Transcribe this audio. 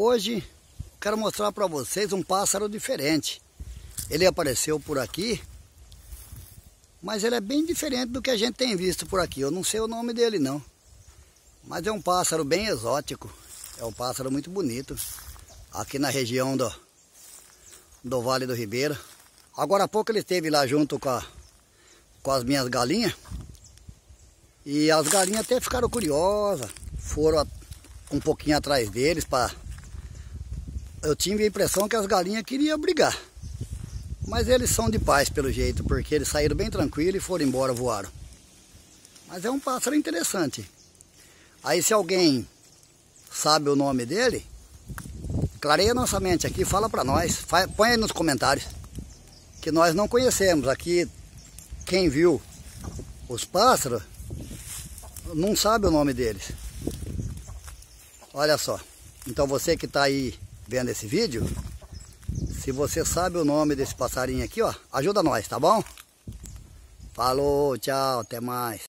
Hoje quero mostrar para vocês um pássaro diferente. Ele apareceu por aqui, mas ele é bem diferente do que a gente tem visto por aqui. Eu não sei o nome dele não, mas é um pássaro bem exótico. É um pássaro muito bonito. Aqui na região do, do Vale do Ribeira. Agora há pouco ele esteve lá junto com, a, com as minhas galinhas. E as galinhas até ficaram curiosas. Foram um pouquinho atrás deles para eu tive a impressão que as galinhas queriam brigar. Mas eles são de paz pelo jeito, porque eles saíram bem tranquilos e foram embora, voaram. Mas é um pássaro interessante. Aí se alguém sabe o nome dele, clareia nossa mente aqui, fala para nós, põe aí nos comentários. Que nós não conhecemos. Aqui, quem viu os pássaros, não sabe o nome deles. Olha só. Então você que está aí vendo esse vídeo, se você sabe o nome desse passarinho aqui, ó, ajuda nós, tá bom? Falou, tchau, até mais.